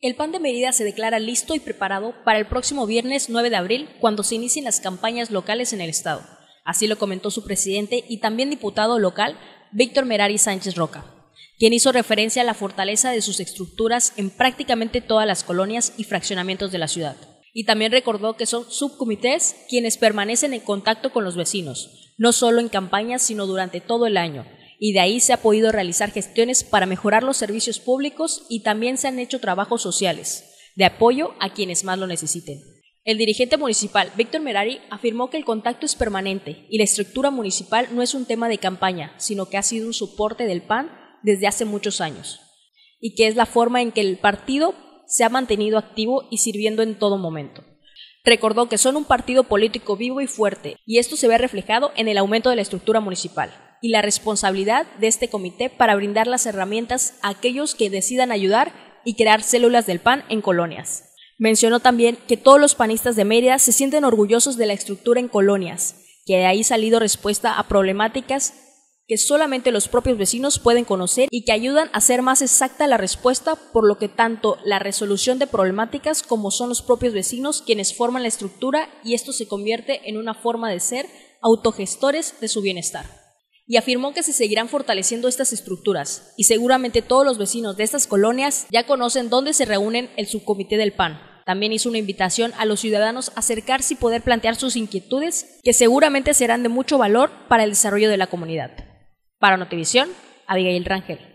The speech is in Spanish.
El PAN de Mérida se declara listo y preparado para el próximo viernes 9 de abril, cuando se inicien las campañas locales en el Estado. Así lo comentó su presidente y también diputado local, Víctor Merari Sánchez Roca, quien hizo referencia a la fortaleza de sus estructuras en prácticamente todas las colonias y fraccionamientos de la ciudad. Y también recordó que son subcomités quienes permanecen en contacto con los vecinos, no solo en campañas, sino durante todo el año, y de ahí se ha podido realizar gestiones para mejorar los servicios públicos y también se han hecho trabajos sociales de apoyo a quienes más lo necesiten. El dirigente municipal, Víctor Merari, afirmó que el contacto es permanente y la estructura municipal no es un tema de campaña, sino que ha sido un soporte del PAN desde hace muchos años, y que es la forma en que el partido se ha mantenido activo y sirviendo en todo momento. Recordó que son un partido político vivo y fuerte, y esto se ve reflejado en el aumento de la estructura municipal y la responsabilidad de este comité para brindar las herramientas a aquellos que decidan ayudar y crear células del PAN en colonias. Mencionó también que todos los panistas de Mérida se sienten orgullosos de la estructura en colonias, que de ahí salido respuesta a problemáticas que solamente los propios vecinos pueden conocer y que ayudan a ser más exacta la respuesta, por lo que tanto la resolución de problemáticas como son los propios vecinos quienes forman la estructura y esto se convierte en una forma de ser autogestores de su bienestar y afirmó que se seguirán fortaleciendo estas estructuras y seguramente todos los vecinos de estas colonias ya conocen dónde se reúnen el subcomité del PAN. También hizo una invitación a los ciudadanos a acercarse y poder plantear sus inquietudes, que seguramente serán de mucho valor para el desarrollo de la comunidad. Para Notivisión, Abigail Rangel.